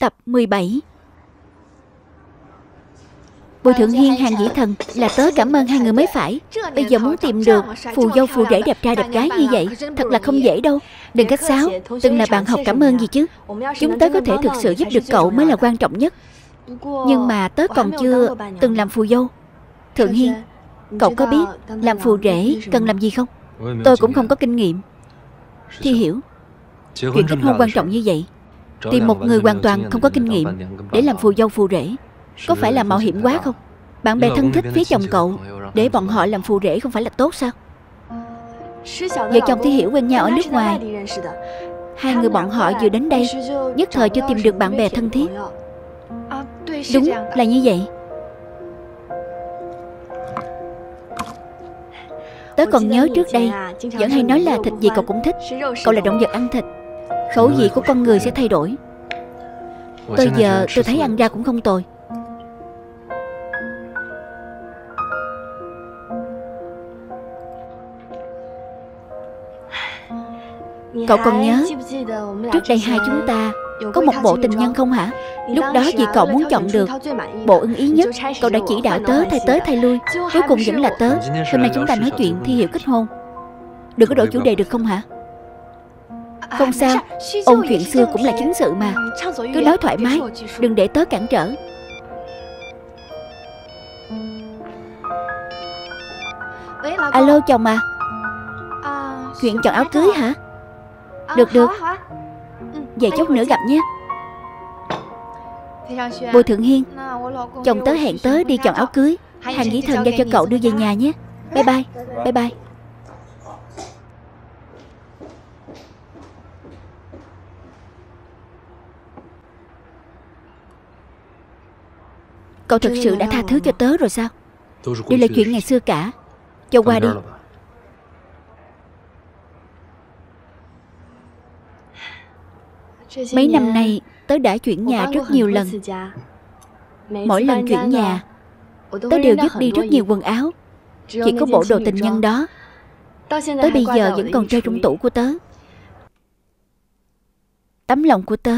Tập 17 Bùi Thượng Hiên, Hàng Dĩ Thần Là tớ cảm ơn hai người mới phải. Bây giờ muốn tìm được phù dâu phù rể đẹp trai đẹp gái như vậy Thật là không dễ đâu. Đừng cách sáo Từng là bạn học cảm ơn gì chứ? Chúng tớ có thể thực sự giúp được cậu mới là quan trọng nhất. Nhưng mà tớ còn chưa từng làm phù dâu. Thượng Hiên Cậu có biết làm phù rể cần làm gì không? Tôi cũng không có kinh nghiệm. Thi hiểu Chuyện kết hôn quan trọng như vậy Tìm một người hoàn toàn không có kinh nghiệm Để làm phù dâu phù rể. Có phải là mạo hiểm quá không? Bạn bè thân thích phía chồng cậu Để bọn họ làm phù rể không phải là tốt sao? Vợ chồng Thi Hiểu quen nhau ở nước ngoài. Hai người bọn họ vừa đến đây Nhất thời chưa tìm được bạn bè thân thiết. Đúng là như vậy. Tớ còn nhớ trước đây Vẫn hay nói là thịt gì cậu cũng thích. Cậu là động vật ăn thịt Khẩu vị của con người sẽ thay đổi. Tôi giờ tôi thấy ăn ra cũng không tồi. Cậu còn nhớ Trước đây hai chúng ta Có một bộ tình nhân không hả? Lúc đó vì cậu muốn chọn được Bộ ưng ý nhất Cậu đã chỉ đạo tớ thay tới thay lui. Cuối cùng vẫn là tớ. Hôm nay chúng ta nói chuyện thi hiệu kết hôn. Đừng có đổi chủ đề được không hả Không sao Ôn chuyện xưa cũng là chính sự mà. Cứ nói thoải mái Đừng để tớ cản trở. Alo chồng à. Chuyện chọn áo cưới hả? Được được. Về chút nữa gặp nhé. Bùi Thượng Hiên Chồng tớ hẹn tớ đi chọn áo cưới. Hàng dĩ thần giao cho cậu đưa về nhà nhé. Bye bye Bye bye Cậu thực sự đã tha thứ cho tớ rồi sao? Đây là chuyện ngày xưa cả. Cho qua đi. Mấy năm nay tớ đã chuyển nhà rất nhiều lần. Mỗi lần chuyển nhà Tớ đều vứt đi rất nhiều quần áo. Chỉ có bộ đồ tình nhân đó. Tới bây giờ vẫn còn treo trong tủ của tớ. Tấm lòng của tớ.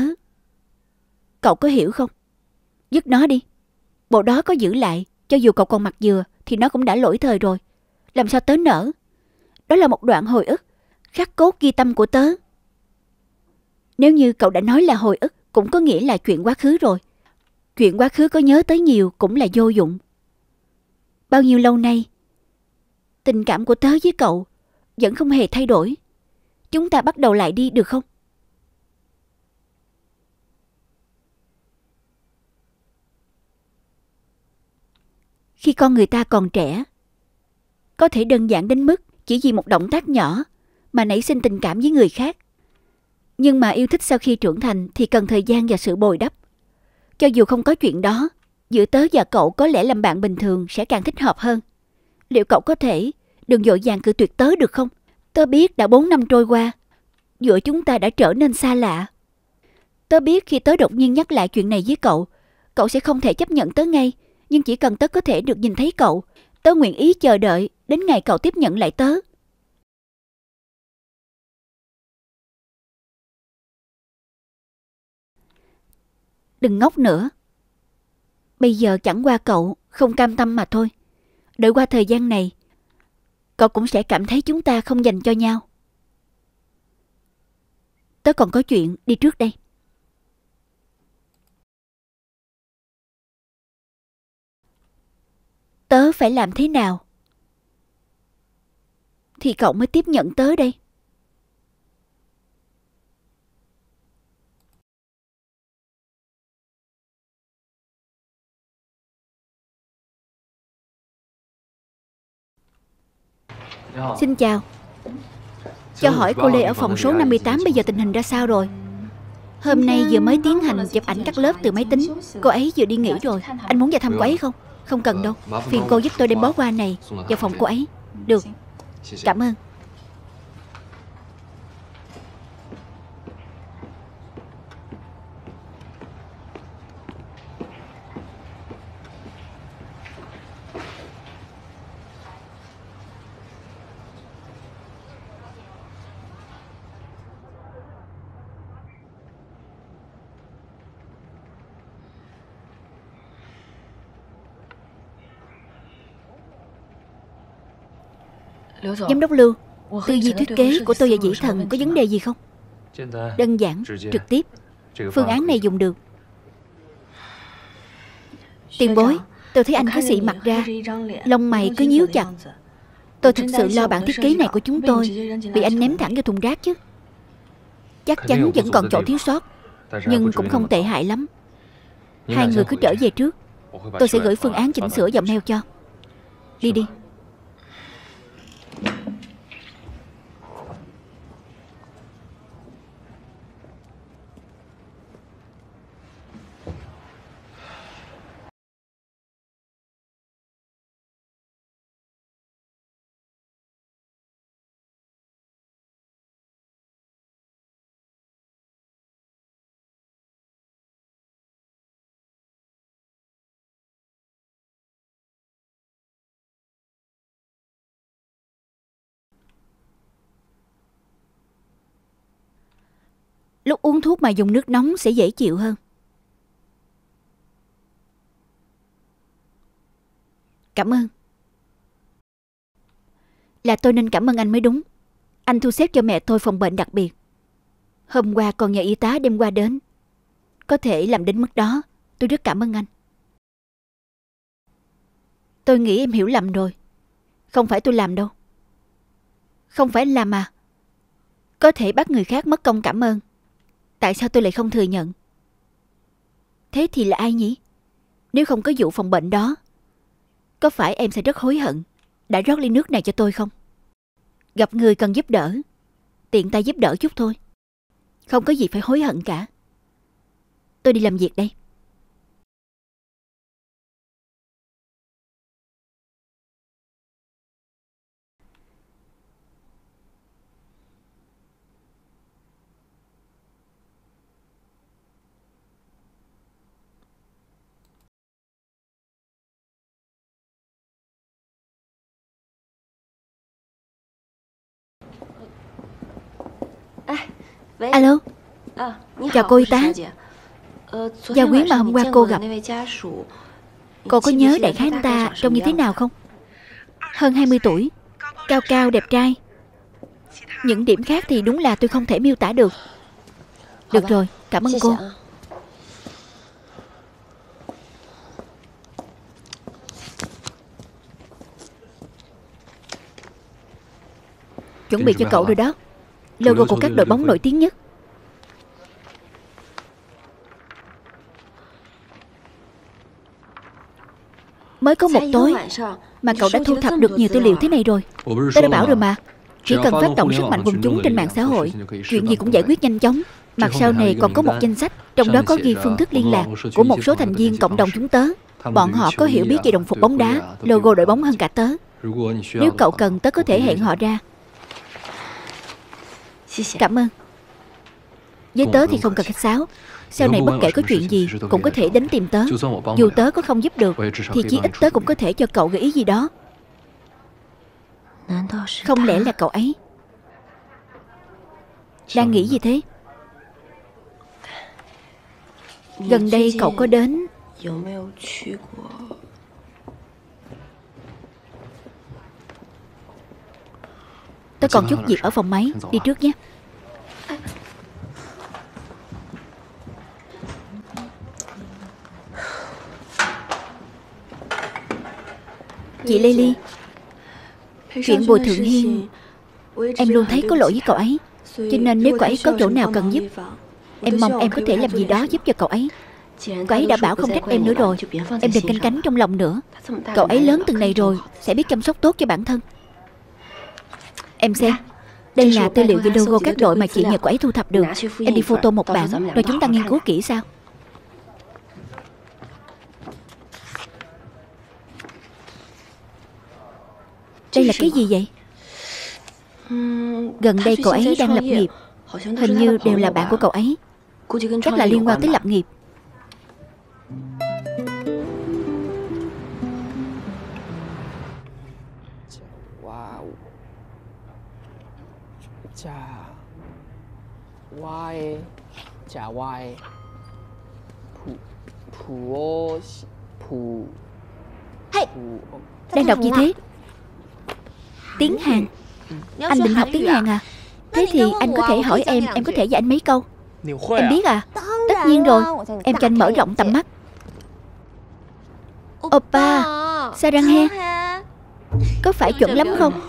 Cậu có hiểu không? Dứt nó đi Bộ đó có giữ lại, Cho dù cậu còn mặc dừa Thì nó cũng đã lỗi thời rồi. Làm sao tớ nở Đó là một đoạn hồi ức, Khắc cốt ghi tâm của tớ. Nếu như cậu đã nói là hồi ức, Cũng có nghĩa là chuyện quá khứ rồi. Chuyện quá khứ có nhớ tới nhiều Cũng là vô dụng. Bao nhiêu lâu nay, Tình cảm của tớ với cậu Vẫn không hề thay đổi. Chúng ta bắt đầu lại đi, được không? Khi con người ta còn trẻ. Có thể đơn giản đến mức Chỉ vì một động tác nhỏ Mà nảy sinh tình cảm với người khác. Nhưng mà yêu thích sau khi trưởng thành Thì cần thời gian và sự bồi đắp. Cho dù không có chuyện đó, Giữa tớ và cậu có lẽ làm bạn bình thường Sẽ càng thích hợp hơn. Liệu cậu có thể đừng dội dàng cự tuyệt tớ được không? Tớ biết đã 4 năm trôi qua, Giữa chúng ta đã trở nên xa lạ. Tớ biết khi tớ đột nhiên nhắc lại chuyện này với cậu Cậu sẽ không thể chấp nhận tớ ngay. Nhưng chỉ cần tớ có thể được nhìn thấy cậu, Tớ nguyện ý chờ đợi Đến ngày cậu tiếp nhận lại tớ. Đừng ngốc nữa. Bây giờ chẳng qua cậu Không cam tâm mà thôi. Đợi qua thời gian này, Cậu cũng sẽ cảm thấy chúng ta không dành cho nhau. Tớ còn có chuyện đi trước đây. Tớ phải làm thế nào? Thì cậu mới tiếp nhận tớ đây. Xin chào. Cho hỏi cô Lê ở phòng số 58 bây giờ tình hình ra sao rồi? Hôm nay vừa mới tiến hành chụp ảnh các lớp từ máy tính. Cô ấy vừa đi nghỉ rồi. Anh muốn vào thăm cô ấy không Không cần đâu. Phiền cô giúp tôi đem bó hoa này Vào phòng cô ấy. Được. Cảm ơn Giám đốc Lưu Tư duy thiết kế của tôi và dĩ thần có vấn đề gì không? Đơn giản, trực tiếp. Phương án này dùng được. Tiền bối Tôi thấy anh cứ xị mặt ra. Lông mày cứ nhíu chặt. Tôi thật sự lo bản thiết kế này của chúng tôi. Bị anh ném thẳng vào thùng rác chứ. Chắc chắn vẫn còn chỗ thiếu sót Nhưng cũng không tệ hại lắm. Hai người cứ trở về trước. Tôi sẽ gửi phương án chỉnh sửa dòng mail cho. Đi đi Lúc uống thuốc mà dùng nước nóng sẽ dễ chịu hơn. Cảm ơn. Là tôi nên cảm ơn anh mới đúng. Anh thu xếp cho mẹ tôi phòng bệnh đặc biệt. Hôm qua còn nhờ y tá đem qua đến. Có thể làm đến mức đó, tôi rất cảm ơn anh. Tôi nghĩ em hiểu lầm rồi. Không phải tôi làm đâu. Không phải làm mà. Có thể bắt người khác mất công cảm ơn. Tại sao tôi lại không thừa nhận? Thế thì là ai nhỉ? Nếu không có vụ phòng bệnh đó, Có phải em sẽ rất hối hận Đã rót ly nước này cho tôi không? Gặp người cần giúp đỡ, Tiện tay giúp đỡ chút thôi. Không có gì phải hối hận cả. Tôi đi làm việc đây. Alo? Chào cô y tá. Gia Quý mà hôm qua cô gặp. Cô có nhớ đại khái anh ta trông như thế nào không? Hơn 20 tuổi Cao cao đẹp trai. Những điểm khác thì đúng là tôi không thể miêu tả được. Được rồi, cảm ơn cô. Chuẩn bị cho cậu rồi đó Logo của các đội bóng nổi tiếng nhất. Mới có một tối Mà cậu đã thu thập được nhiều tư liệu thế này rồi. Tôi đã bảo rồi mà. Chỉ cần phát động sức mạnh quần chúng trên mạng xã hội. Chuyện gì cũng giải quyết nhanh chóng. Mặt sau này còn có một danh sách Trong đó có ghi phương thức liên lạc Của một số thành viên cộng đồng chúng tớ. Bọn họ có hiểu biết về đồng phục bóng đá Logo đội bóng hơn cả tớ. Nếu cậu cần tớ có thể hẹn họ ra Cảm ơn. Với tớ thì không cần khách sáo. Sau này bất kể có chuyện gì Cũng có thể đến tìm tớ. Dù tớ có không giúp được Thì chỉ ít tớ cũng có thể cho cậu gợi ý gì đó. Không lẽ là cậu ấy Đang nghĩ gì thế? Gần đây cậu có đến Tôi còn chút việc ở phòng máy, Đi trước nhé. Chị Lê Ly, Chuyện Bùi Thượng Hiên, Em luôn thấy có lỗi với cậu ấy, Cho nên nếu cậu ấy có chỗ nào cần giúp, Em mong em có thể làm gì đó giúp cho cậu ấy. Cậu ấy đã bảo không trách em nữa rồi, Em đừng canh cánh trong lòng nữa. Cậu ấy lớn từng này rồi, Sẽ biết chăm sóc tốt cho bản thân. Em xem. Đây là tư liệu về logo các đội mà chị nhờ cậu ấy thu thập được. Em đi photo một bản Rồi chúng ta nghiên cứu kỹ sao Đây là cái gì vậy? Gần đây cậu ấy đang lập nghiệp. Hình như đều là bạn của cậu ấy. Chắc là liên quan tới lập nghiệp Y chả Y Phù Phù ô Phù Hey! Đang đọc gì thế? Tiếng Hàn. Anh định học tiếng Hàn à? Thế thì anh có thể hỏi em Em có thể dạy anh mấy câu? Em biết à? Tất nhiên rồi. Em cho anh mở rộng tầm mắt. Oppa. Saranghe Có phải chuẩn lắm không?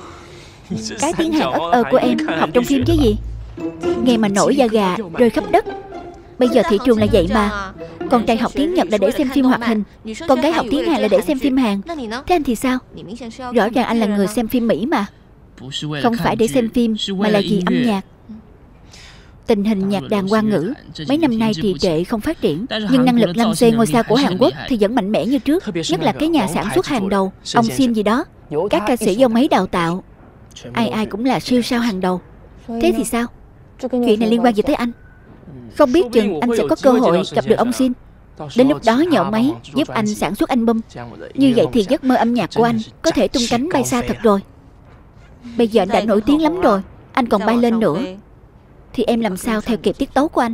Cái tiếng Hàn ất ơ của em Học trong phim chứ gì Nghe mà nổi da gà, Rơi khắp đất. Bây giờ thị trường là vậy mà. Con trai học tiếng Nhật là để xem phim hoạt hình. Con gái học tiếng Hàn là để xem phim Hàn. Thế anh thì sao? Rõ ràng anh là người xem phim Mỹ mà. Không phải để xem phim, Mà là vì âm nhạc. Tình hình nhạc đàn hoa ngữ. Mấy năm nay trì trệ không phát triển. Nhưng năng lực lăn xê ngôi sao của Hàn Quốc Thì vẫn mạnh mẽ như trước, Nhất là cái nhà sản xuất hàng đầu, Ông Sim gì đó. Các ca sĩ do máy đào tạo. Ai ai cũng là siêu sao hàng đầu. Thế thì sao? Chuyện này liên quan gì tới anh? Không biết chừng anh sẽ có cơ hội gặp được ông Xin Đến lúc đó nhờ ông ấy giúp anh sản xuất album. Như vậy thì giấc mơ âm nhạc của anh Có thể tung cánh bay xa thật rồi. Bây giờ anh đã nổi tiếng lắm rồi. Anh còn bay lên nữa. Thì em làm sao theo kịp tiết tấu của anh?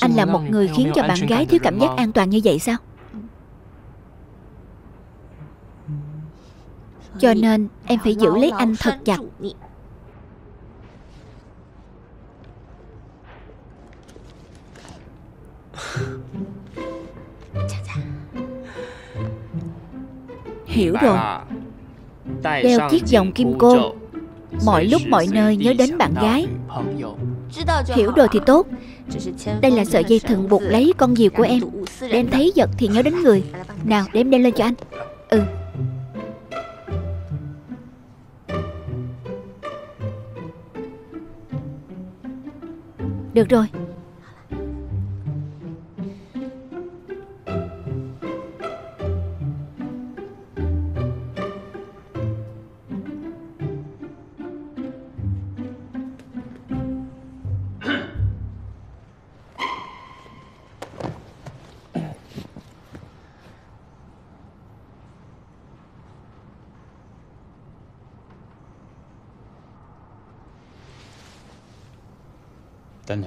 Anh là một người khiến cho bạn gái thiếu cảm giác an toàn như vậy sao? Cho nên em phải giữ lấy anh thật chặt Hiểu rồi. Đeo chiếc vòng kim cô. Mọi lúc mọi nơi nhớ đến bạn gái. Hiểu. Rồi thì tốt. Đây là sợi dây thừng buộc lấy con diều của em. Để em thấy giật thì nhớ đến người. Nào để em đem lên cho anh. Ừ. Được rồi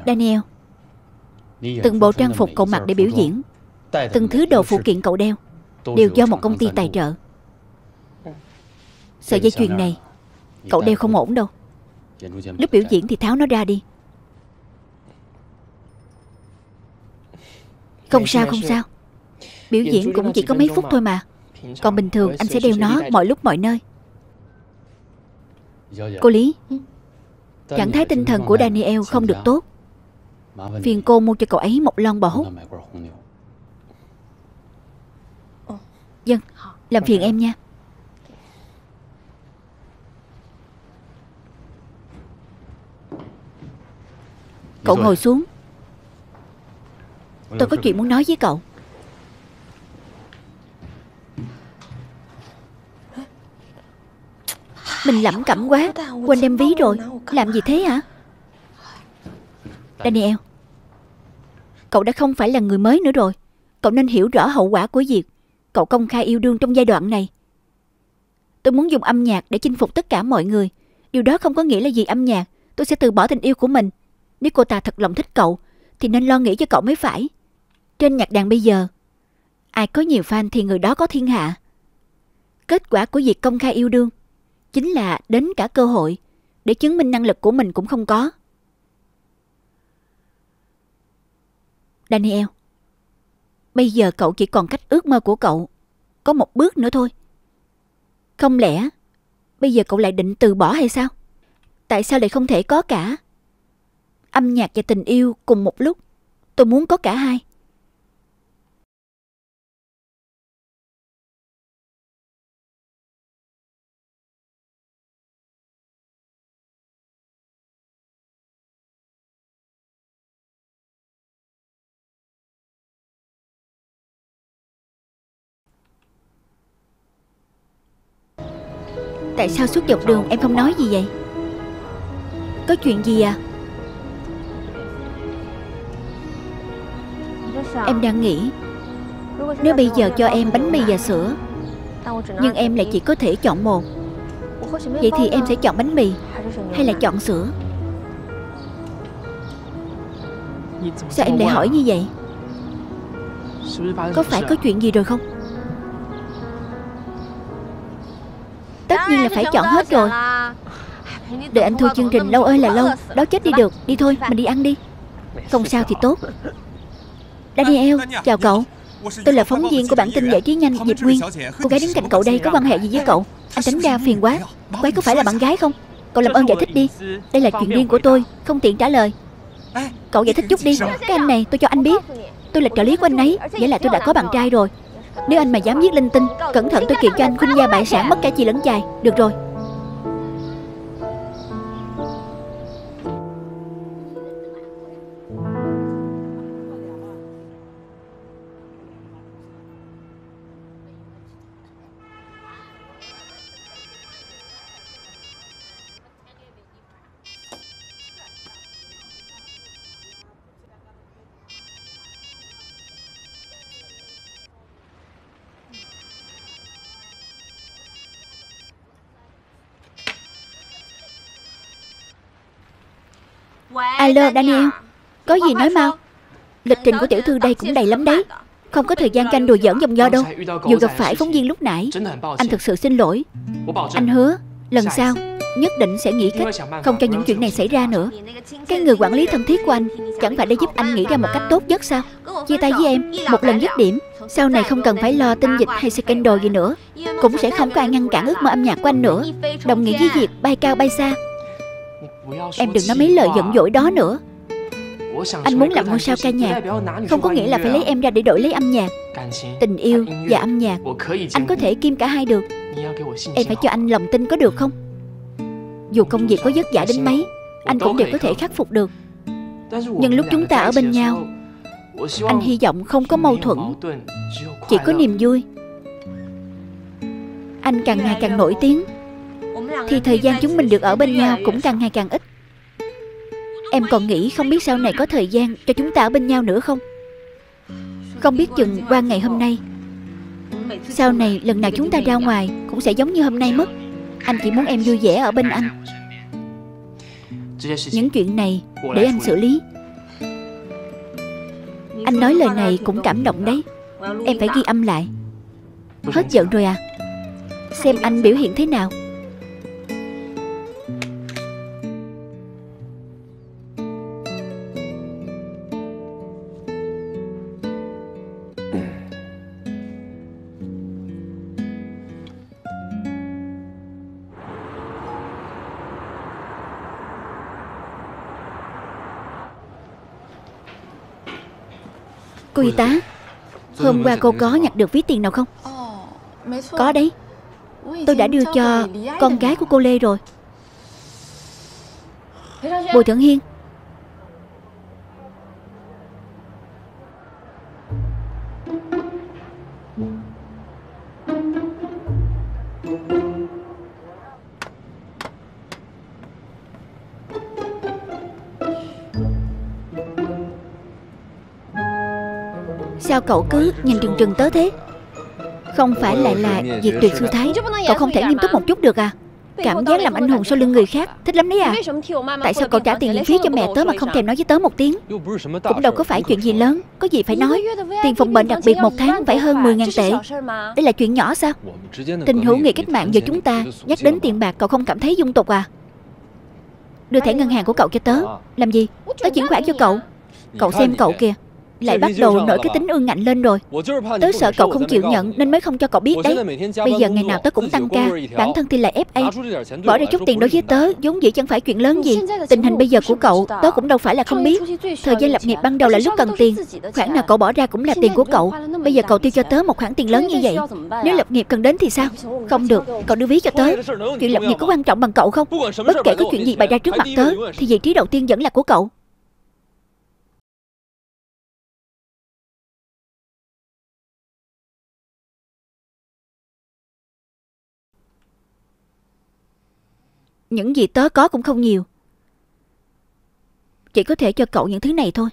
Daniel. Từng bộ trang phục cậu mặc để biểu diễn Từng thứ đồ phụ kiện cậu đeo Đều do một công ty tài trợ. Sợi dây chuyền này Cậu đeo không ổn đâu. Lúc biểu diễn thì tháo nó ra đi. Không sao không sao. Biểu diễn cũng chỉ có mấy phút thôi mà. Còn bình thường anh sẽ đeo nó mọi lúc mọi nơi. Cô Lý Trạng thái tinh thần của Daniel không được tốt Phiền cô mua cho cậu ấy một lon bò hút. Dân Làm phiền em nha. Cậu ngồi xuống. Tôi có chuyện muốn nói với cậu. Mình lẩm cẩm quá Quên đem ví rồi. Làm gì thế hả Daniel, Cậu đã không phải là người mới nữa rồi. Cậu nên hiểu rõ hậu quả của việc Cậu công khai yêu đương trong giai đoạn này. Tôi muốn dùng âm nhạc để chinh phục tất cả mọi người. Điều đó không có nghĩa là gì âm nhạc Tôi sẽ từ bỏ tình yêu của mình. Nếu cô ta thật lòng thích cậu, Thì nên lo nghĩ cho cậu mới phải. Trên nhạc đàn bây giờ, Ai có nhiều fan thì người đó có thiên hạ. Kết quả của việc công khai yêu đương Chính là đến cả cơ hội Để chứng minh năng lực của mình cũng không có. Daniel, Bây giờ cậu chỉ còn cách ước mơ của cậu Có một bước nữa thôi. Không lẽ Bây giờ cậu lại định từ bỏ hay sao? Tại sao lại không thể có cả? Âm nhạc và tình yêu cùng một lúc, Tôi muốn có cả hai. Tại sao suốt dọc đường em không nói gì vậy? Có chuyện gì à? Em đang nghĩ, Nếu bây giờ cho em bánh mì và sữa, Nhưng em lại chỉ có thể chọn một, Vậy thì em sẽ chọn bánh mì Hay là chọn sữa? Sao em lại hỏi như vậy? Có phải có chuyện gì rồi không? Nhiên là phải chọn hết rồi. Đợi anh thu chương trình lâu ơi là lâu. Đó chết đi được. Đi thôi, mình đi ăn đi. Không sao thì tốt. Daniel, chào cậu. Tôi là phóng viên của bản tin giải trí nhanh Diệp Nguyên. Cô gái đứng cạnh cậu đây có quan hệ gì với cậu? Anh tránh ra phiền quá. Cô ấy có phải là bạn gái không? Cậu làm ơn giải thích đi. Đây là chuyện riêng của tôi, Không tiện trả lời. Cậu giải thích chút đi. Cái anh này tôi cho anh biết. Tôi là trợ lý của anh ấy. Vậy là tôi đã có bạn trai rồi. Nếu anh mà dám giết linh tinh, Cẩn thận tôi kiện cho anh khuynh gia bại sản, mất cả chi lẫn chài. Được rồi. Alo, Daniel. Có gì nói mau? Lịch trình của tiểu thư đây cũng đầy lắm đấy. Không có thời gian canh đùa giỡn dòng do đâu. Dù gặp phải phóng viên lúc nãy, Anh thực sự xin lỗi. Anh hứa, Lần sau Nhất định sẽ nghĩ cách Không cho những chuyện này xảy ra nữa. Cái người quản lý thân thiết của anh Chẳng phải để giúp anh nghĩ ra một cách tốt nhất sao? Chia tay với em, Một lần dứt điểm, Sau này không cần phải lo tin dịch hay scandal gì nữa. Cũng sẽ không có ai ngăn cản ước mơ âm nhạc của anh nữa. Đồng nghĩa với việc bay cao bay xa Em đừng nói mấy lời giận dỗi đó nữa. Anh muốn làm ngôi sao ca nhạc. Không có nghĩa là phải lấy em ra để đổi lấy âm nhạc. Tình yêu và âm nhạc, Anh có thể kim cả hai được. Em phải cho anh lòng tin có được không? Dù công việc có vất vả đến mấy, Anh cũng đều có thể khắc phục được. Nhưng lúc chúng ta ở bên nhau, Anh hy vọng không có mâu thuẫn, Chỉ có niềm vui. Anh càng ngày càng nổi tiếng thì thời gian chúng mình được ở bên nhau cũng càng ngày càng ít. Em còn nghĩ không biết sau này có thời gian cho chúng ta ở bên nhau nữa không? Không biết chừng qua ngày hôm nay. Sau này lần nào chúng ta ra ngoài Cũng sẽ giống như hôm nay mất. Anh chỉ muốn em vui vẻ ở bên anh. Những chuyện này để anh xử lý. Anh nói lời này cũng cảm động đấy. Em phải ghi âm lại. Hết giận rồi à? Xem anh biểu hiện thế nào. Cô y tá. Hôm qua cô có nhặt được ví tiền nào không? Có đấy. Tôi đã đưa cho con gái của cô Lê rồi. Bùi Thượng Hiên Sao cậu cứ nhìn trừng trừng tớ thế. Không phải lại là việc tuyệt sư thái. Cậu không thể nghiêm túc một chút được à? Cảm giác làm anh hùng sau lưng người khác. Thích lắm đấy à? Tại sao cậu trả tiền viện phí cho mẹ tớ mà không thèm nói với tớ một tiếng? Cũng đâu có phải chuyện gì lớn, Có gì phải nói. Tiền phòng bệnh đặc biệt một tháng phải hơn 10.000 tệ. Đây là chuyện nhỏ sao? Tình hữu nghị cách mạng giữa chúng ta Nhắc đến tiền bạc cậu không cảm thấy dung tục à? Đưa thẻ ngân hàng của cậu cho tớ. Làm gì? Tớ chuyển khoản cho cậu. Cậu xem cậu kìa lại bắt đầu nổi cái tính ương ngạnh lên rồi. Tớ sợ cậu không chịu nhận Nên mới không cho cậu biết đấy. Bây giờ ngày nào tớ cũng tăng ca. Bản thân thì là FA Bỏ ra chút tiền đối với tớ vốn dĩ chẳng phải chuyện lớn gì. Tình hình bây giờ của cậu Tớ cũng đâu phải là không biết. Thời gian lập nghiệp ban đầu là lúc cần tiền. Khoản nào cậu bỏ ra cũng là tiền của cậu. Bây giờ cậu tiêu cho tớ một khoản tiền lớn như vậy. Nếu lập nghiệp cần đến thì sao? Không được. Cậu đưa ví cho tớ. Chuyện lập nghiệp có quan trọng bằng cậu không Bất kể có chuyện gì bày ra trước mặt tớ Thì vị trí đầu tiên vẫn là của cậu Những gì tớ có cũng không nhiều. Chỉ có thể cho cậu những thứ này thôi.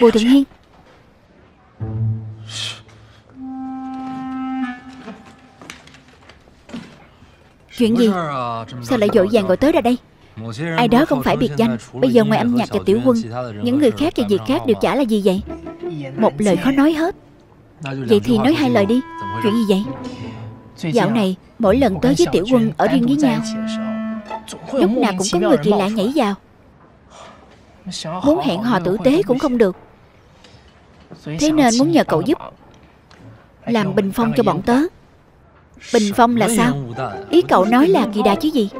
Bùi Thượng Hiên. Chuyện gì? Sao lại dội vàng gọi tới ra đây? Ai đó không phải biệt danh. Bây giờ ngoài âm nhạc và tiểu quân, Những người khác và việc khác đều chả là gì vậy? Một lời khó nói hết. Vậy thì nói hai lời đi. Chuyện gì vậy? Dạo này, mỗi lần tới với tiểu quân ở riêng với nhau, Lúc nào cũng có người kỳ lạ nhảy vào. Muốn hẹn hò tử tế cũng không được. Thế nên muốn nhờ cậu giúp. Làm bình phong cho bọn tớ. Bình phong là sao? Ý cậu nói là kỳ đà chứ gì?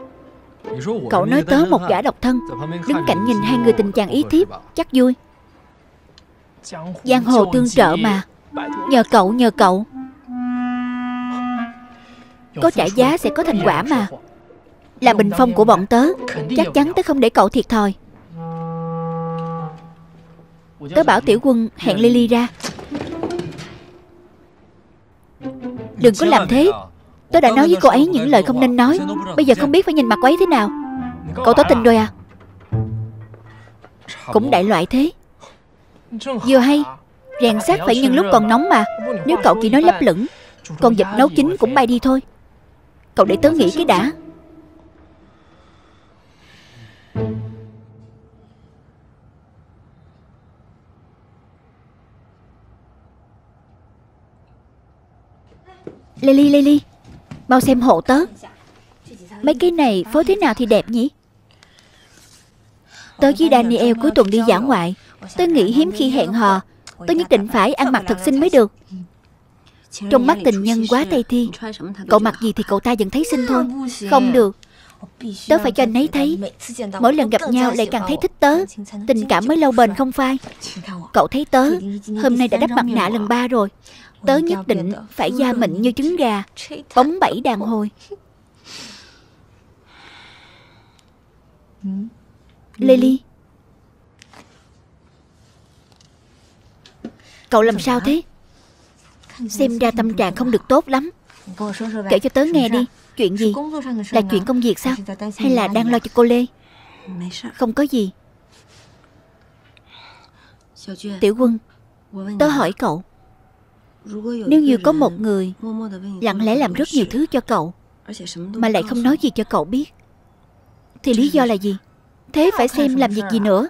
Cậu nói tớ một gã độc thân. Đứng cạnh nhìn hai người tình chàng ý thiếp Chắc vui. Giang hồ tương trợ mà. Nhờ cậu nhờ cậu. Có trả giá sẽ có thành quả mà. Là bình phong của bọn tớ. Chắc chắn tớ không để cậu thiệt thòi Tớ bảo tiểu quân hẹn Lily ra. Đừng có làm thế? Tớ đã nói với cô ấy những lời không nên nói. Bây giờ không biết phải nhìn mặt cô ấy thế nào Cậu tỏ tình rồi à? Cũng đại loại thế. Vừa hay Rèn sát phải nhân lúc còn nóng mà. Nếu cậu chỉ nói lấp lửng Còn vật nấu chín cũng bay đi thôi. Cậu để tớ nghĩ cái đã Lily Lily. Mau xem hộ tớ. Mấy cái này phối thế nào thì đẹp nhỉ? Tớ với Daniel cuối tuần đi dã ngoại. Tớ nghĩ hiếm khi hẹn hò. Tớ nhất định phải ăn mặc thật xinh mới được. Trong mắt tình nhân quá tây thi Cậu mặc gì thì cậu ta vẫn thấy xinh thôi. Không được. Tớ phải cho anh ấy thấy. Mỗi lần gặp nhau lại càng thấy thích tớ. Tình cảm mới lâu bền không phai. Cậu thấy tớ, Hôm nay đã đắp mặt nạ lần ba rồi. Tớ nhất định phải da mịn như trứng gà, Bóng bẫy đàn hồi. Lily. Cậu làm sao thế? Xem ra tâm trạng không được tốt lắm. Kể cho tớ nghe đi, Chuyện gì? Là chuyện công việc sao? Hay là đang lo cho cô Lê? Không có gì. Tiểu quân, Tớ hỏi cậu. Nếu như có một người Lặng lẽ làm rất nhiều thứ cho cậu Mà lại không nói gì cho cậu biết Thì lý do là gì? Thế phải xem làm việc gì nữa.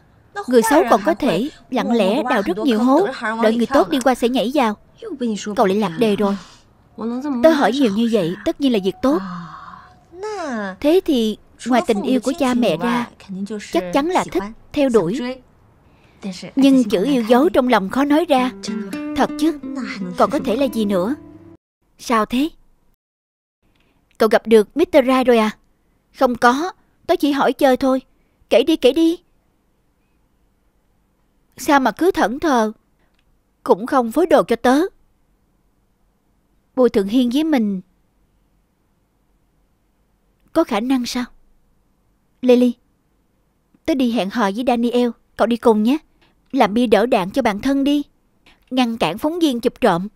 Người xấu còn có thể lặng lẽ đào rất nhiều hố Đợi người tốt đi qua sẽ nhảy vào. Cậu lại lạc đề rồi. Tớ hỏi nhiều như vậy tất nhiên là việc tốt. Thế thì ngoài tình yêu của cha mẹ ra Chắc chắn là thích, theo đuổi. Nhưng chữ yêu dấu trong lòng khó nói ra. Thật chứ? Còn có thể là gì nữa? Sao thế? Cậu gặp được Mr. Rai rồi à? Không có, Tớ chỉ hỏi chơi thôi. Kể đi kể đi. Sao mà cứ thẫn thờ? Cũng không phối đồ cho tớ. Bùi Thượng Hiên với mình. Có khả năng sao? Lily, Tớ đi hẹn hò với Daniel. Cậu đi cùng nhé. Làm bia đỡ đạn cho bản thân đi. Ngăn cản phóng viên chụp trộm.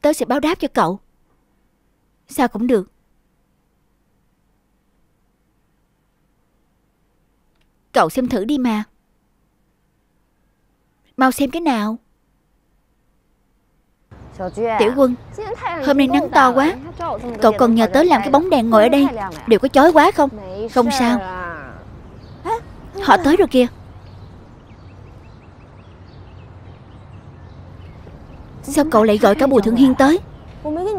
Tớ sẽ báo đáp cho cậu. Sao cũng được. Cậu xem thử đi mà. Mau xem cái nào. Tiểu quân Hôm nay nắng to quá. Cậu còn nhờ tớ làm cái bóng đèn ngồi ở đây. Đều có chói quá không? Không sao. Họ tới rồi kìa Sao cậu lại gọi cả Bùi Thượng Hiên tới?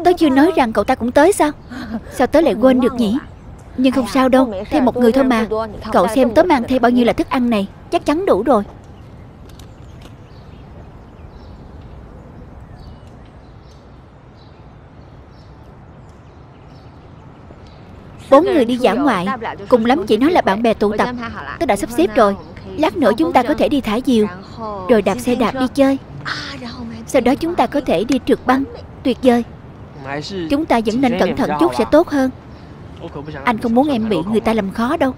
Tớ chưa nói rằng cậu ta cũng tới sao? Sao tớ lại quên được nhỉ? Nhưng không sao đâu, Thêm một người thôi mà. Cậu xem tớ mang theo bao nhiêu là thức ăn này, Chắc chắn đủ rồi. Bốn người đi dã ngoại, Cùng lắm chỉ nói là bạn bè tụ tập. Tớ đã sắp xếp rồi, Lát nữa chúng ta có thể đi thả diều, Rồi đạp xe đạp đi chơi. Sau đó chúng ta có thể đi trượt băng. Tuyệt vời. Chúng ta vẫn nên cẩn thận chút sẽ tốt hơn. Anh không muốn em bị người ta làm khó đâu.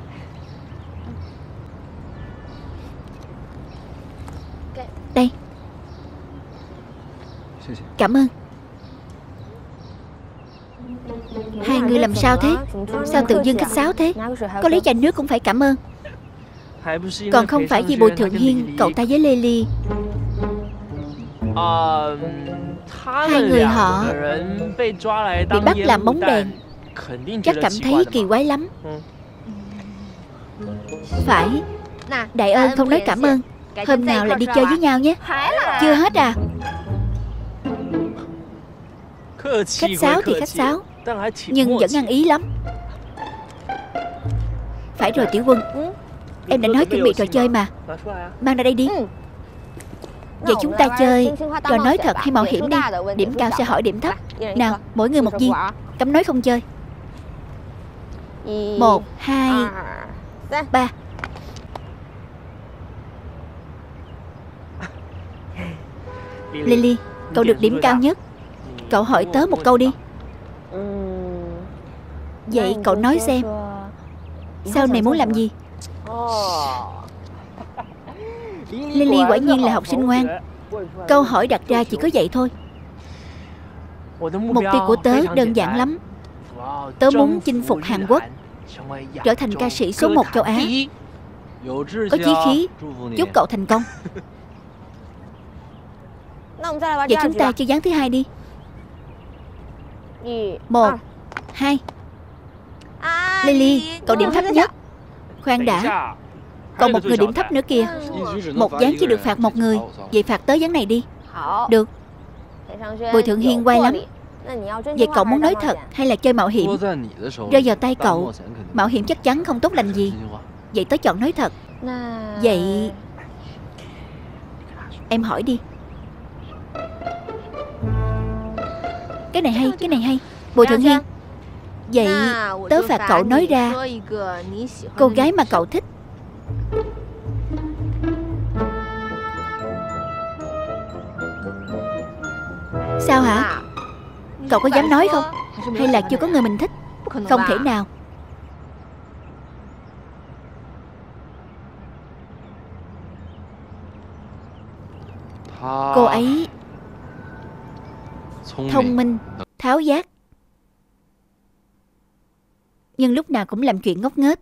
Đây. Cảm ơn. Hai người làm sao thế? Sao tự dưng khách sáo thế? Có lấy chai nước cũng phải cảm ơn. Còn không phải vì Bùi Thượng Hiên, Cậu ta với Lê Ly. Hai người họ bị bắt làm bóng đèn Chắc cảm thấy kỳ quái lắm。Phải Đại ơn không nói cảm ơn。Hôm nào lại đi chơi với nhau nhé。Chưa hết à？Khách sáo thì khách sáo Nhưng vẫn ăn ý lắm。Phải rồi tiểu quân Em đã nói chuẩn bị trò chơi mà。Mang ra đây đi Vậy chúng ta chơi. Trò nói thật hay mạo hiểm đi Điểm cao sẽ hỏi điểm thấp. Nào mỗi người một viên. Cấm nói không chơi. Một, hai, ba. Lily Cậu được điểm cao nhất. Cậu hỏi tớ một câu đi. Vậy cậu nói xem Sau này muốn làm gì? Lily quả nhiên là học sinh ngoan. Câu hỏi đặt ra chỉ có vậy thôi. Mục tiêu của tớ đơn giản lắm. Tớ muốn chinh phục Hàn Quốc Trở thành ca sĩ số 1 châu Á. Có chí khí. Chúc cậu thành công. Vậy chúng ta chơi dáng thứ hai đi. Một Hai. Lily Cậu điểm thấp nhất. Khoan đã Còn một người điểm thấp nữa kìa. Một dáng chỉ được phạt một người. Vậy phạt tới dáng này đi. Được. Bùi Thượng Hiên quay lắm. Vậy cậu muốn nói thật hay là chơi mạo hiểm? Rơi vào tay cậu. Mạo hiểm chắc chắn không tốt lành gì. Vậy tớ chọn nói thật. Vậy Em hỏi đi. Cái này hay, cái này hay. Bùi Thượng Hiên Vậy tớ phạt cậu nói ra. Cô gái mà cậu thích Sao hả? Cậu có dám nói không? Hay là chưa có người mình thích? Không thể nào. Cô ấy Thông minh, Tháo giác. Nhưng lúc nào cũng làm chuyện ngốc nghếch.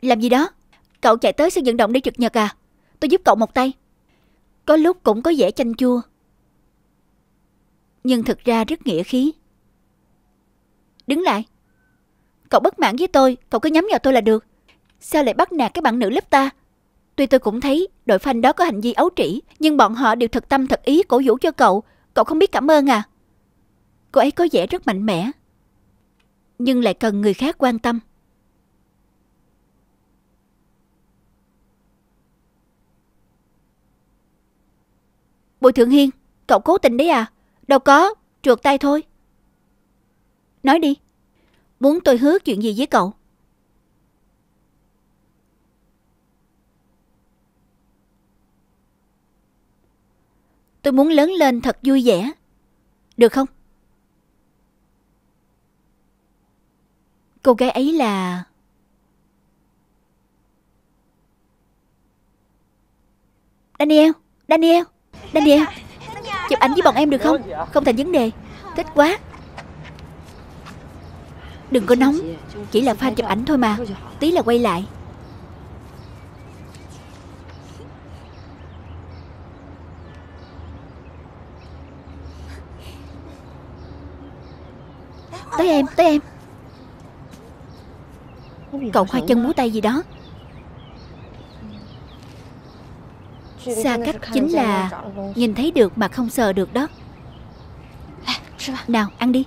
Làm gì đó? Cậu chạy tới sân vận động để trực nhật à? Tôi giúp cậu một tay. Có lúc cũng có vẻ chanh chua. Nhưng thực ra rất nghĩa khí. Đứng lại. Cậu bất mãn với tôi, Cậu cứ nhắm vào tôi là được. Sao lại bắt nạt cái bạn nữ lớp ta? Tuy tôi cũng thấy đội phanh đó có hành vi ấu trĩ, Nhưng bọn họ đều thật tâm thật ý cổ vũ cho cậu. Cậu không biết cảm ơn à? Cô ấy có vẻ rất mạnh mẽ, Nhưng lại cần người khác quan tâm. Bùi Thượng Hiên, Cậu cố tình đấy à? Đâu có, Trượt tay thôi. Nói đi, Muốn tôi hứa chuyện gì với cậu? Tôi muốn lớn lên thật vui vẻ. Được không? Cô gái ấy là Daniel Daniel. Daniel Chụp ảnh với bọn em được không? Không thành vấn đề. Thích quá Đừng có nóng. Chỉ là fan chụp ảnh thôi mà. Tí là quay lại. Tới em, tới em. Cậu khoai chân múa tay gì đó Xa cách chính là Nhìn thấy được mà không sờ được đó. Nào ăn đi.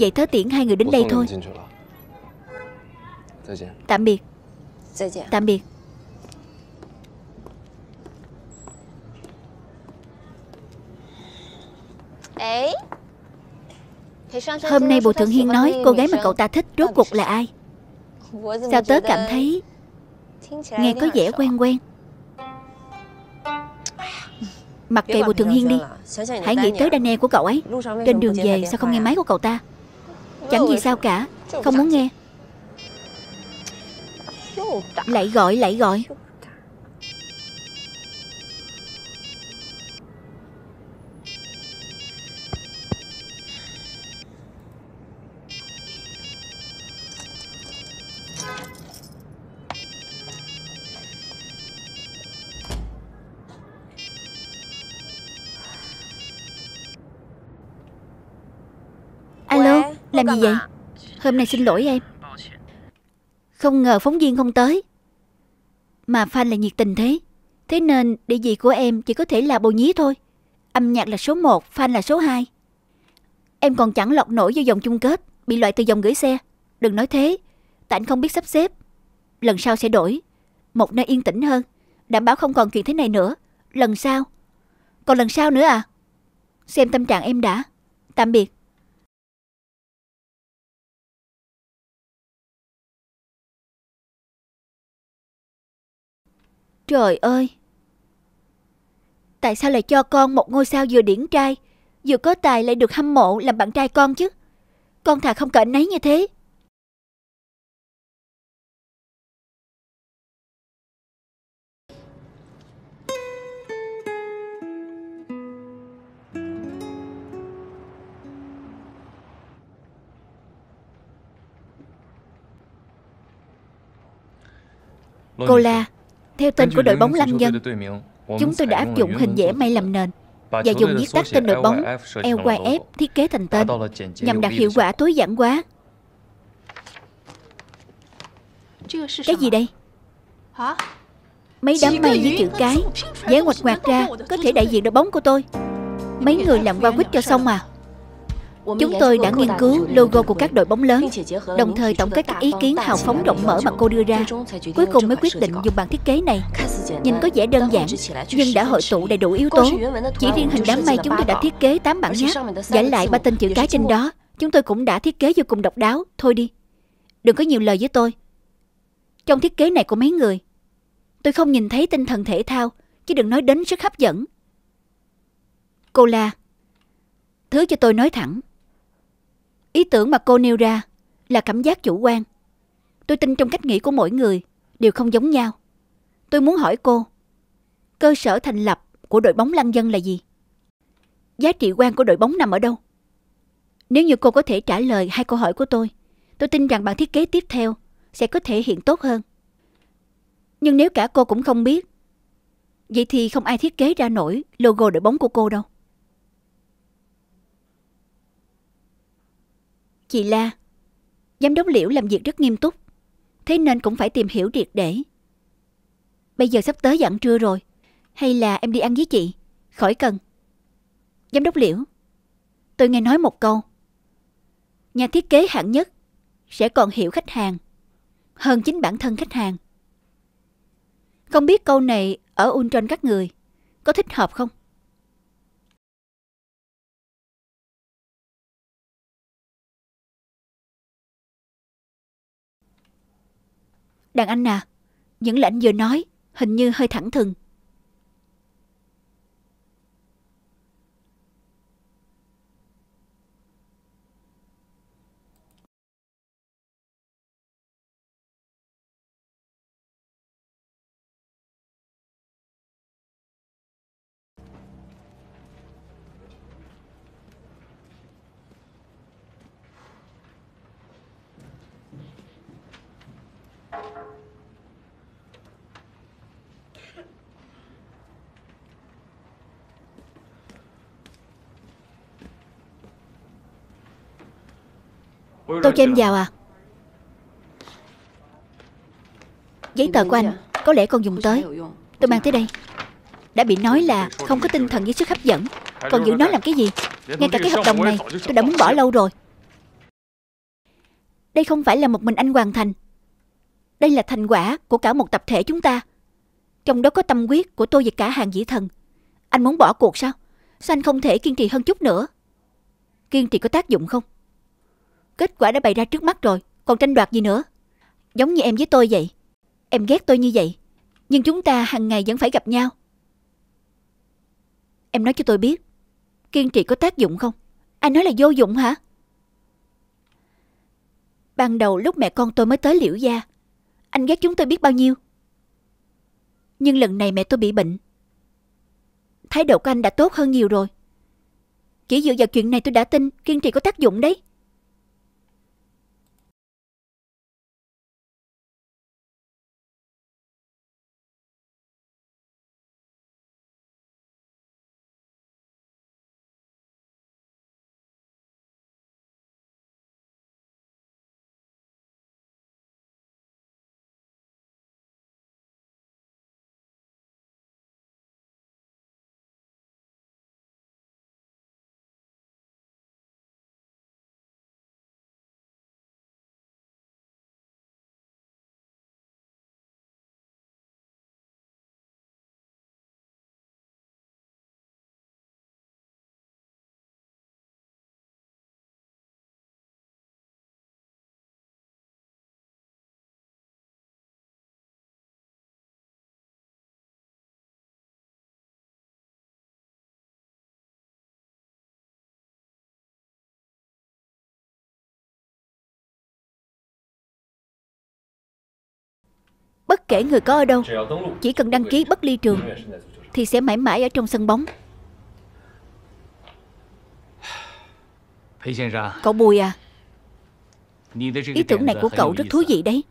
Vậy tớ tiễn hai người đến đây thôi Tạm biệt. Tạm biệt. Hôm nay Bùi Thượng Hiên nói cô gái mà cậu ta thích rốt cuộc là ai? Sao tớ cảm thấy Nghe có vẻ quen quen. Mặc kệ Bùi Thượng Hiên đi. Hãy nghĩ tới Daniel của cậu ấy. Trên đường về sao không nghe máy của cậu ta? Chẳng gì sao cả. Không muốn nghe Lại gọi lại gọi. Alo, làm gì vậy? Hôm nay xin lỗi em không ngờ phóng viên không tới. Mà fan lại nhiệt tình thế. Thế nên địa vị của em chỉ có thể là bồ nhí thôi. Âm nhạc là số 1, fan là số 2 Em còn chẳng lọt nổi vô vòng chung kết Bị loại từ vòng gửi xe. Đừng nói thế Tại anh không biết sắp xếp. Lần sau sẽ đổi. Một nơi yên tĩnh hơn. Đảm bảo không còn chuyện thế này nữa. Lần sau. Còn lần sau nữa à? Xem tâm trạng em đã. Tạm biệt. Trời ơi! Tại sao lại cho con một ngôi sao vừa điển trai, vừa có tài lại được hâm mộ làm bạn trai con chứ? Con thà không cỡ anh ấy như thế. Cô La, theo tên của đội bóng Lăng Dân, chúng tôi đã áp dụng hình vẽ may làm nền và dùng viết tắt tên đội bóng LYF thiết kế thành tên nhằm đạt hiệu quả tối giản quá. Cái gì đây? Mấy đám mây với chữ cái vẽ ngoạch ngoạc ra có thể đại diện đội bóng của tôi. Mấy người làm qua quýt cho xong à? Chúng tôi đã nghiên cứu logo của các đội bóng lớn, đồng thời tổng kết các ý kiến hào phóng rộng mở mà cô đưa ra. Cuối cùng mới quyết định dùng bản thiết kế này. Nhìn có vẻ đơn giản, nhưng đã hội tụ đầy đủ yếu tố. Chỉ riêng hình đám mây chúng tôi đã thiết kế 8 bản nháp, giải lại ba tên chữ cái trên đó. Chúng tôi cũng đã thiết kế vô cùng độc đáo. Thôi đi, đừng có nhiều lời với tôi. Trong thiết kế này của mấy người, tôi không nhìn thấy tinh thần thể thao, chứ đừng nói đến sức hấp dẫn. Cô La, thứ cho tôi nói thẳng. Ý tưởng mà cô nêu ra là cảm giác chủ quan. Tôi tin trong cách nghĩ của mỗi người đều không giống nhau. Tôi muốn hỏi cô, cơ sở thành lập của đội bóng lăng dân là gì? Giá trị quan của đội bóng nằm ở đâu? Nếu như cô có thể trả lời hai câu hỏi của tôi, tôi tin rằng bản thiết kế tiếp theo sẽ có thể hiện tốt hơn. Nhưng nếu cả cô cũng không biết, vậy thì không ai thiết kế ra nổi logo đội bóng của cô đâu. Chị La, giám đốc Liễu làm việc rất nghiêm túc, thế nên cũng phải tìm hiểu triệt để. Bây giờ sắp tới dặn trưa rồi, hay là em đi ăn với chị? Khỏi cần. Giám đốc Liễu, tôi nghe nói một câu. Nhà thiết kế hạng nhất sẽ còn hiểu khách hàng hơn chính bản thân khách hàng. Không biết câu này ở Ultron các người có thích hợp không? Đàn anh à, những lãnh vừa nói hình như hơi thẳng thừng. Tôi cho em vào à. Giấy tờ của anh Có lẽ còn dùng tới. Tôi mang tới đây. Đã bị nói là không có tinh thần với sức hấp dẫn. Còn giữ nó làm cái gì? Ngay cả cái hợp đồng này tôi đã muốn bỏ lâu rồi. Đây không phải là một mình anh hoàn thành. Đây là thành quả của cả một tập thể chúng ta. Trong đó có tâm quyết của tôi và cả hàng dĩ thần. Anh muốn bỏ cuộc sao? Sao anh không thể kiên trì hơn chút nữa? Kiên trì có tác dụng không Kết quả đã bày ra trước mắt rồi, Còn tranh đoạt gì nữa? Giống như em với tôi vậy. Em ghét tôi như vậy. Nhưng chúng ta hàng ngày vẫn phải gặp nhau. Em nói cho tôi biết, Kiên trì có tác dụng không? Anh nói là vô dụng hả? Ban đầu lúc mẹ con tôi mới tới liễu gia, Anh ghét chúng tôi biết bao nhiêu. Nhưng lần này mẹ tôi bị bệnh. Thái độ của anh đã tốt hơn nhiều rồi. Chỉ dựa vào chuyện này tôi đã tin Kiên trì có tác dụng đấy. Bất kể người có ở đâu Chỉ cần đăng ký bất ly trường Thì sẽ mãi mãi ở trong sân bóng. Cậu Bùi à Ý tưởng này của cậu rất thú vị đấy.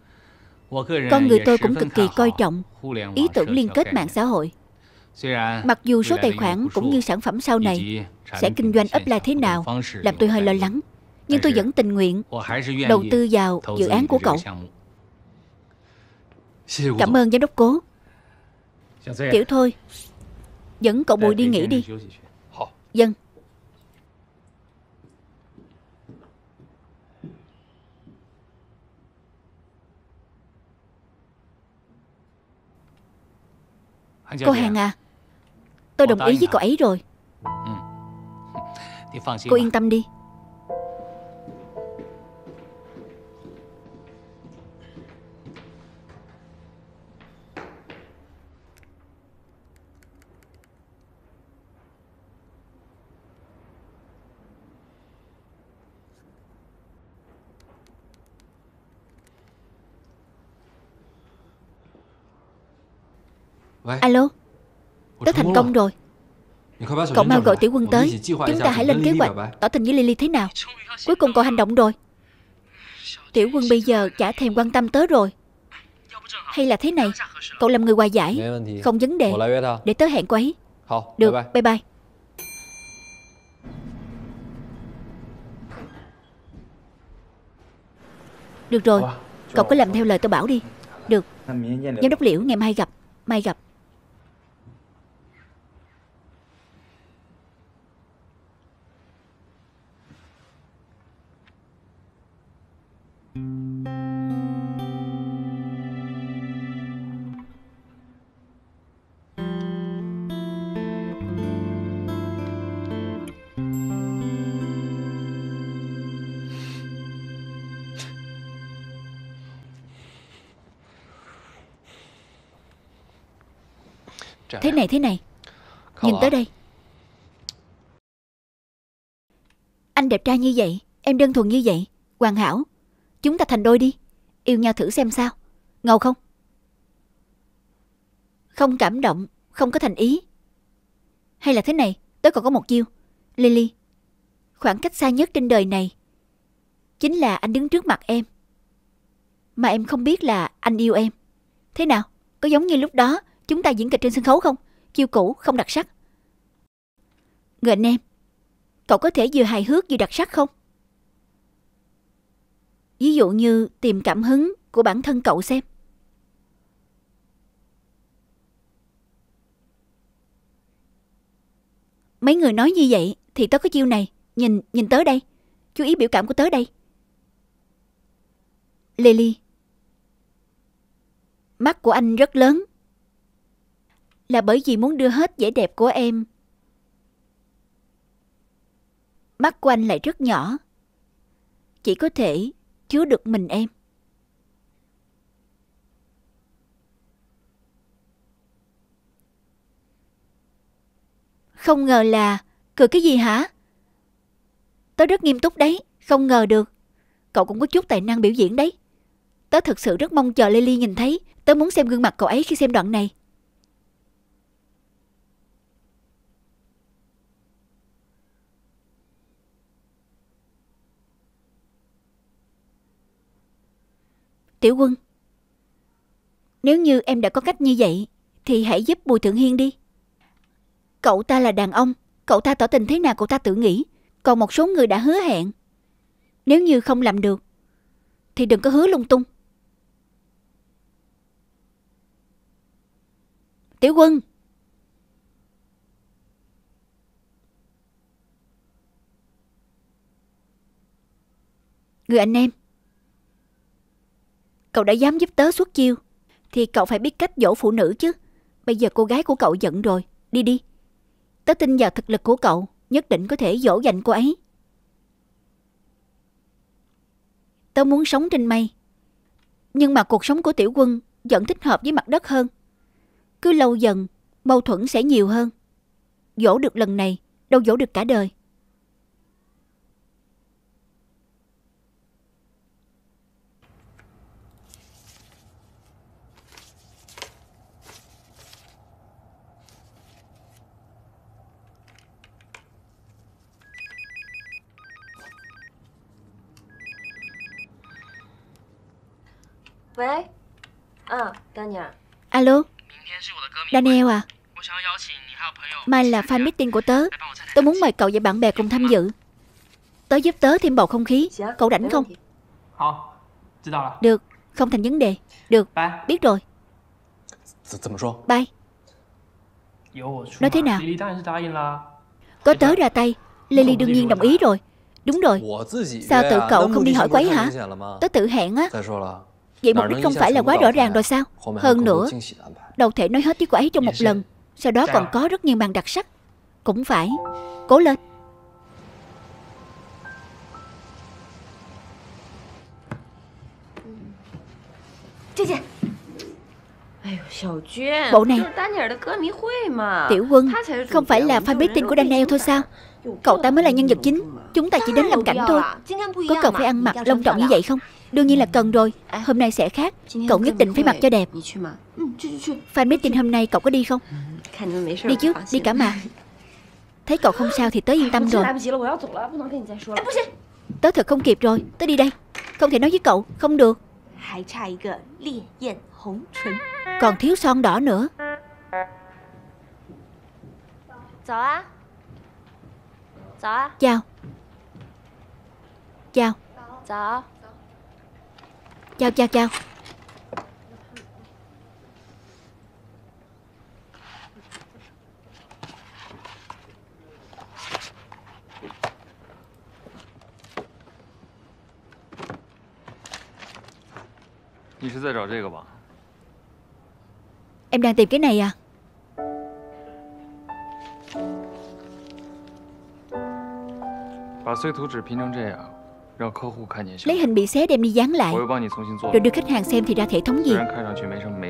Con người tôi cũng cực kỳ coi trọng Ý tưởng liên kết mạng xã hội. Mặc dù số tài khoản cũng như sản phẩm sau này Sẽ kinh doanh upline thế nào Làm tôi hơi lo lắng. Nhưng tôi vẫn tình nguyện Đầu tư vào dự án của cậu Cảm ơn giám đốc cố. Tiểu thôi Dẫn cậu Bùi đi nghỉ đi. Dân Cô Hàng à Tôi đồng ý với cậu ấy rồi. Cô yên tâm đi Alo? Tớ thành công rồi. Cậu mau gọi tiểu quân tới. Chúng ta hãy lên kế hoạch. Tỏ tình với Lily thế nào? Cuối cùng cậu hành động rồi. Tiểu quân bây giờ chả thèm quan tâm tớ rồi. Hay là thế này Cậu làm người hòa giải. Không vấn đề. Để tớ hẹn cô ấy. Được bye. bye Được rồi Cậu cứ làm theo lời tôi bảo đi. Được. Giám đốc liễu ngày mai gặp. Mai gặp Thế này thế này. Nhìn tới đây. Anh đẹp trai như vậy Em đơn thuần như vậy Hoàn hảo. Chúng ta thành đôi đi. Yêu nhau thử xem sao. Ngầu không? Không cảm động Không có thành ý. Hay là thế này Tớ còn có một chiêu. Lily Khoảng cách xa nhất trên đời này Chính là anh đứng trước mặt em. Mà em không biết là anh yêu em. Thế nào? Có giống như lúc đó Chúng ta diễn kịch trên sân khấu không Chiêu cũ không đặc sắc Ngệnh em Cậu có thể vừa hài hước vừa đặc sắc không Ví dụ như tìm cảm hứng của bản thân cậu xem. Mấy người nói như vậy thì tớ có chiêu này. Nhìn, nhìn tớ đây. Chú ý biểu cảm của tớ đây. Lily. Mắt của anh rất lớn. Là bởi vì muốn đưa hết vẻ đẹp của em. Mắt của anh lại rất nhỏ. Chỉ có thể chứa được mình em. Không ngờ là Cười cái gì hả Tớ rất nghiêm túc đấy, Không ngờ được Cậu cũng có chút tài năng biểu diễn đấy Tớ thực sự rất mong chờ Lily nhìn thấy Tớ muốn xem gương mặt cậu ấy khi xem đoạn này Tiểu quân. Nếu như em đã có cách như vậy, Thì hãy giúp Bùi Thượng Hiên đi. Cậu ta là đàn ông, Cậu ta tỏ tình thế nào cậu ta tự nghĩ. Còn một số người đã hứa hẹn. Nếu như không làm được, Thì đừng có hứa lung tung. Tiểu quân. Người anh em. Cậu đã dám giúp tớ xuất chiêu. Thì cậu phải biết cách dỗ phụ nữ chứ. Bây giờ cô gái của cậu giận rồi. Đi đi. Tớ tin vào thực lực của cậu, Nhất định có thể dỗ dành cô ấy. Tớ muốn sống trên mây. Nhưng mà cuộc sống của tiểu quân Vẫn thích hợp với mặt đất hơn. Cứ lâu dần, Mâu thuẫn sẽ nhiều hơn. Dỗ được lần này, Đâu dỗ được cả đời. 喂，嗯，Daniel。Alo, Daniel à Mai là fan meeting của tớ. Tớ muốn mời cậu và bạn bè cùng tham dự. Tớ giúp tớ thêm bầu không khí. Cậu rảnh không? Được, không thành vấn đề. Được, biết rồi. Bye. Nói thế nào? Có tớ ra tay. Lily đương nhiên đồng ý rồi. Đúng rồi. Sao tự cậu không đi hỏi quấy hả? Tớ tự hẹn á Vậy mục đích không phải là quá rõ ràng rồi sao? Hơn nữa Đâu thể nói hết với cô ấy trong một lần Sau đó còn có rất nhiều màn đặc sắc. Cũng phải Cố lên. Bộ này Tiểu quân Không phải là fan meeting của Daniel thôi sao? Cậu ta mới là nhân vật chính Chúng ta chỉ đến làm cảnh thôi. Có cần phải ăn mặc long trọng như vậy không Đương nhiên là cần rồi. Hôm nay sẽ khác. Cậu nhất định phải mặc cho đẹp. Fan meeting hôm nay cậu có đi không? Đi chứ, đi cả mà. Thấy cậu không sao thì tớ yên tâm rồi. Tớ thật không kịp rồi. Tớ đi đây. Không thể nói với cậu. Không được. Còn thiếu son đỏ nữa. Chào. Chào. Chào chào chào Em đang tìm cái này à把碎图纸拼成这样 Lấy hình bị xé đem đi dán lại. Rồi đưa khách hàng xem thì ra hệ thống gì?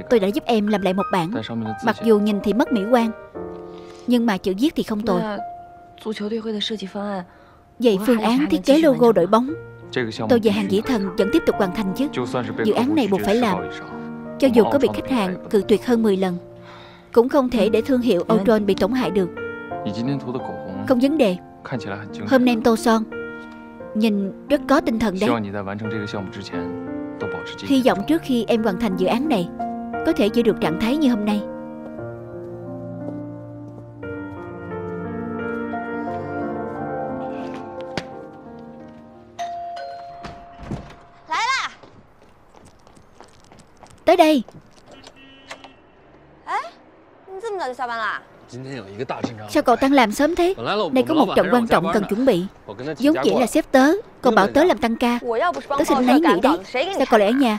Tôi đã giúp em làm lại một bản. Mặc dù nhìn thì mất mỹ quan Nhưng mà chữ viết thì không tồi. Vậy phương án thiết kế logo đội bóng. Tôi và hàng dĩ thần vẫn tiếp tục hoàn thành chứ. Dự án này buộc phải làm. Cho dù có bị khách hàng cự tuyệt hơn 10 lần Cũng không thể để thương hiệu Odron bị tổn hại được. Không vấn đề. Hôm nay em tô son Nhìn rất có tinh thần đấy. Hy vọng trước khi em hoàn thành dự án này Có thể giữ được trạng thái như hôm nay. Tới đây Sao cậu tăng làm sớm thế? Đây có một trận quan trọng cần chuẩn bị. Vốn chỉ là xếp tớ Còn bảo tớ làm tăng ca. Tớ xin lấy nghỉ đấy? Sao cậu lại ở nhà?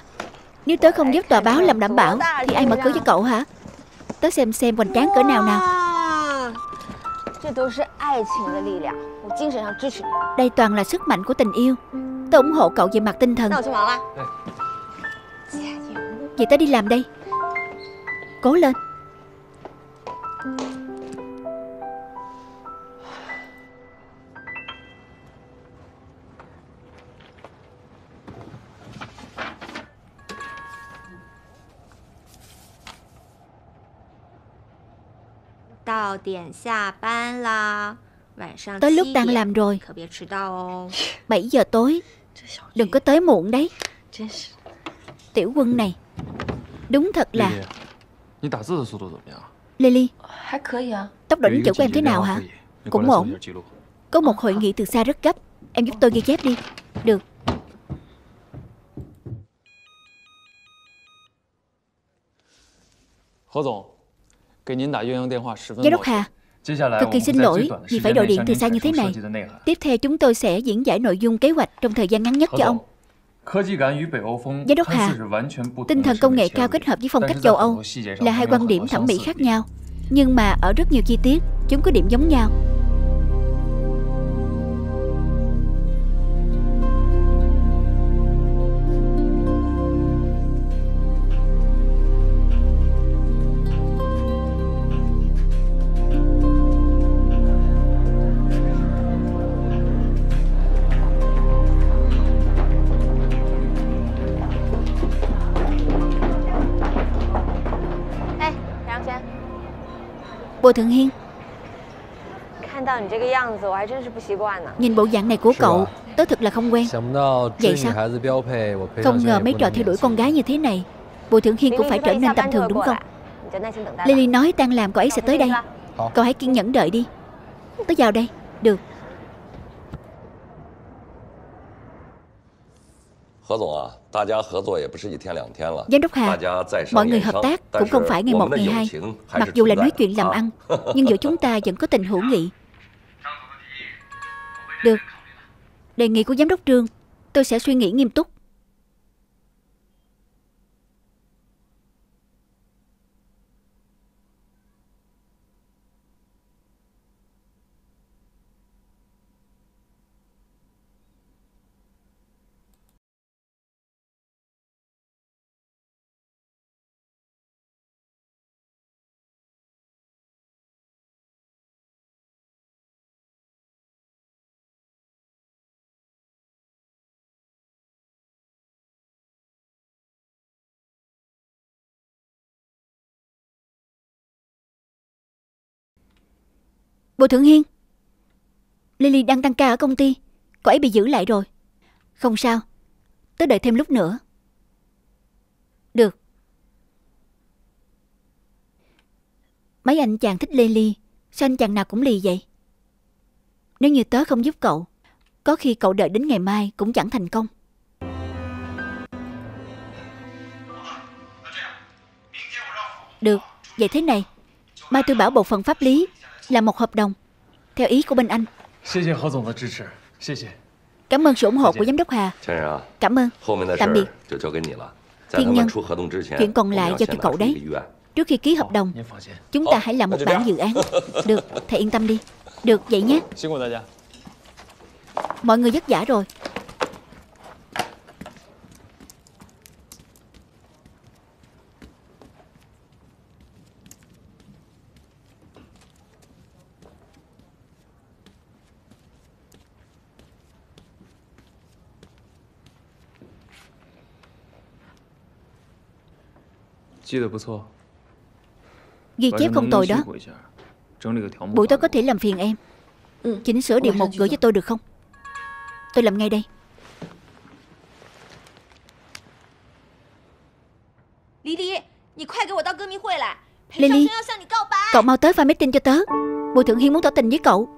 Nếu tớ không giúp tòa báo làm đảm bảo Thì ai mở cửa cho cậu hả? Tớ xem xem hoành tráng cỡ nào nào. Đây toàn là sức mạnh của tình yêu. Tớ ủng hộ cậu về mặt tinh thần. Vậy tớ đi làm đây. Cố lên Tới lúc tan làm rồi。7 giờ tối。Đừng có tới muộn đấy。Tiểu quân này。Đúng thật là Lily Tốc độ đánh chữ của em thế nào hả？Cũng ổn Có một hội nghị từ xa rất gấp。Em giúp tôi ghi chép đi。Được Giám đốc Hà Cực kỳ xin lỗi vì phải gọi điện từ xa như thế này。Tiếp theo chúng tôi sẽ diễn giải nội dung kế hoạch trong thời gian ngắn nhất cho ông。Giám đốc Hà。Tinh thần công nghệ cao kết hợp với phong cách châu Âu Là hai quan điểm thẩm mỹ khác nhau Nhưng mà ở rất nhiều chi tiết Chúng có điểm giống nhau Bồ Thượng Hiên. Nhìn bộ dạng này của cậu Tớ thật là không quen. Vậy sao? Không ngờ mấy trò theo đuổi con gái như thế này. Bồ Thượng Hiên cũng phải trở nên tầm thường đúng không? Lily nói tan làm cậu ấy sẽ tới đây. Cậu hãy kiên nhẫn đợi đi. Tớ vào đây. Được Giám đốc Hà, mọi người hợp tác cũng không phải ngày một ngày hai. Mặc dù là nói chuyện làm ăn, nhưng giữa chúng ta vẫn có tình hữu nghị. Được, đề nghị của giám đốc Trương, tôi sẽ suy nghĩ nghiêm túc. Bộ Thượng Hiên. Lily đang tăng ca ở công ty. Cô ấy bị giữ lại rồi. Không sao. Tớ đợi thêm lúc nữa. Được. Mấy anh chàng thích Lily. Sao anh chàng nào cũng lì vậy? Nếu như tớ không giúp cậu, Có khi cậu đợi đến ngày mai Cũng chẳng thành công. Được. Vậy thế này. Mai tôi bảo bộ phận pháp lý là một hợp đồng. Theo ý của bên anh. Cảm ơn sự ủng hộ của giám đốc Hà. Cảm ơn. Tạm biệt. Thiên nhân Chuyện còn lại do cho cậu đấy. Trước khi ký hợp đồng Chúng ta hãy làm một bản dự án. Được, thầy yên tâm đi. Được, vậy nhé. Mọi người vất vả rồi Ghi chép không tồi đó. Buổi tối có thể làm phiền em. Chỉnh sửa điều một gửi cho tôi được không? Tôi làm ngay đây. Lily Cậu mau tới pha meeting cho tớ. Bùi Thượng Hiên muốn tỏ tình với cậu